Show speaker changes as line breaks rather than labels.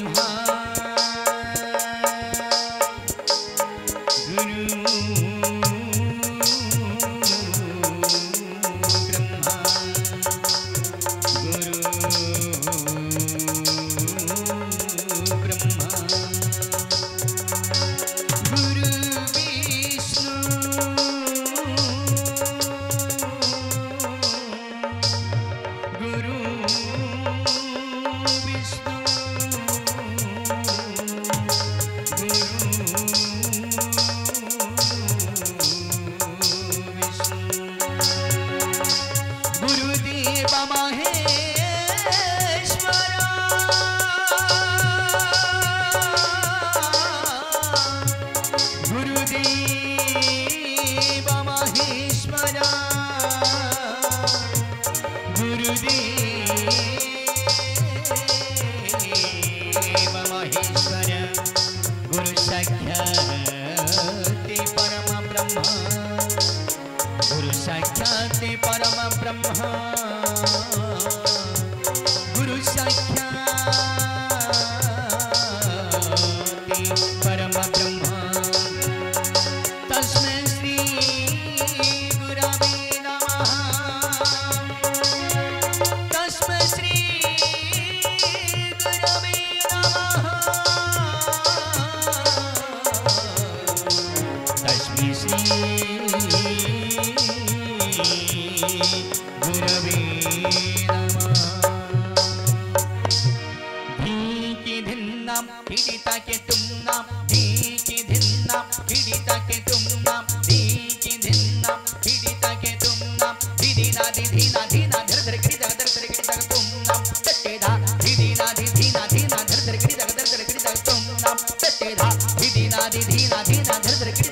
Brahma पीड़िता के तुम नाम ढीकी धिन्नाम पीड़िता के तुम नाम ढीकी धिन्नाम पीड़िता के तुम नाम धीना धीना धीना, धर धर गिरी धर धर गिरी धर तुम नाम सच्चेदा धीना धीना धीना, धर धर गिरी धर धर गिरी धर तुम नाम सच्चेदा धीना धीना धीना धर धर गिरी